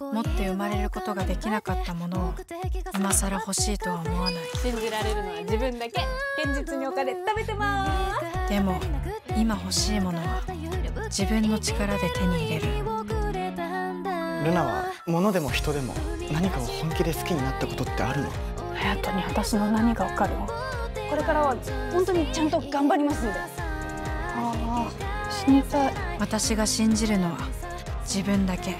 持って生まれることができなかったものを今さら欲しいとは思わない。信じられるのは自分だけ。現実にお金食べてます。でも今欲しいものは自分の力で手に入れる。ルナは物でも人でも何かを本気で好きになったことってあるの？隼人に私の何が分かる？のこれからは本当にちゃんと頑張りますんで。ああ死にたい。私が信じるのは自分だけ。